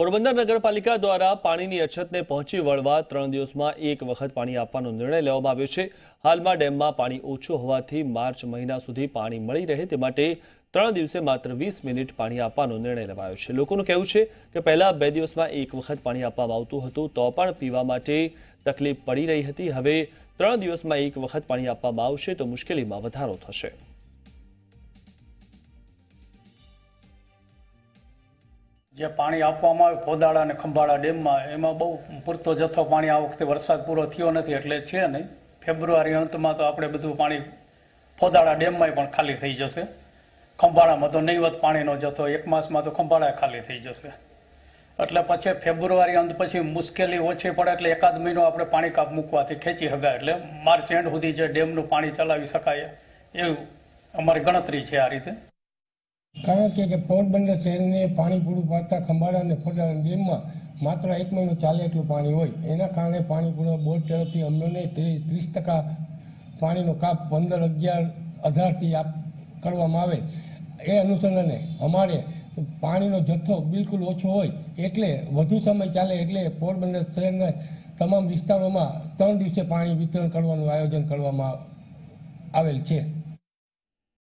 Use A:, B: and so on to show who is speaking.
A: પોરબંદર નગરપાલિકા દ્વારા પાણીની અછતને પહોંચી વળવા ત્રણ દિવસમાં એક વખત પાણી આપવાનો નિર્ણય લેવામાં આવ્યો છે. હાલમાં ડેમમાં પાણી ઓછું હોવાથી માર્ચ મહિના સુધી પાણી મળી રહે તે માટે ત્રણ દિવસે માત્ર વીસ મિનિટ પાણી આપવાનો નિર્ણય લેવાયો છે. લોકોનું કહેવું છે કે પહેલા બે દિવસમાં એક વખત પાણી આપવામાં આવતું હતું તો પણ પીવા માટે તકલીફ પડી રહી હતી. હવે ત્રણ દિવસમાં એક વખત પાણી આપવામાં આવશે તો મુશ્કેલીમાં વધારો થશે.
B: જે પાણી આપવામાં આવે ફોદાળા અને ખંભાળા ડેમમાં, એમાં બહુ પૂરતો જથ્થો પાણી આ વખતે વરસાદ પૂરો થયો નથી એટલે છે નહીં. ફેબ્રુઆરી અંતમાં તો આપણે બધું પાણી ફોદાળા ડેમમાં પણ ખાલી થઈ જશે. ખંભાળામાં તો નહીવત પાણીનો જથ્થો, એક માસમાં તો ખંભાળા ખાલી થઈ જશે. એટલે પછી ફેબ્રુઆરી અંત પછી મુશ્કેલી ઓછી પડે એટલે એકાદ મહિનો આપણે પાણી કાપ મૂકવાથી ખેંચી શકાય એટલે માર્ચ એન્ડ સુધી જે ડેમનું પાણી ચલાવી શકાય, એવું અમારી ગણતરી છે આ રીતે.
C: કારણ કે પોરબંદર શહેરને પાણી પૂરું પાડતા ખંભાળા અને ફોડાળા ડેમમાં માત્ર એક મહિનો ચાલે એટલું પાણી હોય. એના કારણે પાણી પૂરું બોર્ડ તરફથી અમને ત્રીસ ટકા પાણીનો કાપ પંદર અગિયાર અઢારથી આપ કરવામાં આવે. એ અનુસંધાને અમારે પાણીનો જથ્થો બિલકુલ ઓછો હોય એટલે વધુ સમય ચાલે એટલે પોરબંદર શહેરના તમામ વિસ્તારોમાં ત્રણ દિવસે પાણી વિતરણ કરવાનું આયોજન કરવામાં આવેલ છે.